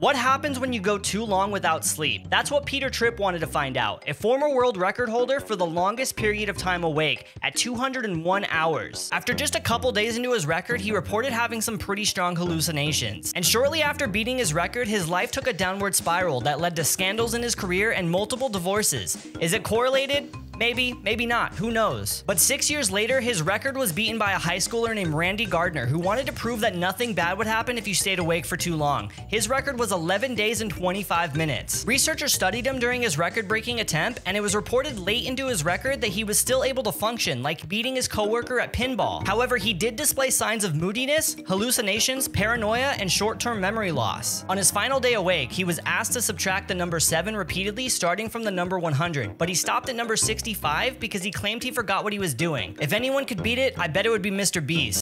What happens when you go too long without sleep? That's what Peter Tripp wanted to find out, a former world record holder for the longest period of time awake at 201 hours. After just a couple days into his record, he reported having some pretty strong hallucinations. And shortly after beating his record, his life took a downward spiral that led to scandals in his career and multiple divorces. Is it correlated? Maybe, maybe not, who knows. But six years later, his record was beaten by a high schooler named Randy Gardner, who wanted to prove that nothing bad would happen if you stayed awake for too long. His record was 11 days and 25 minutes. Researchers studied him during his record-breaking attempt, and it was reported late into his record that he was still able to function, like beating his coworker at pinball. However, he did display signs of moodiness, hallucinations, paranoia, and short-term memory loss. On his final day awake, he was asked to subtract the number 7 repeatedly starting from the number 100, but he stopped at number 60 65 because he claimed he forgot what he was doing. If anyone could beat it, I bet it would be Mr. Beast.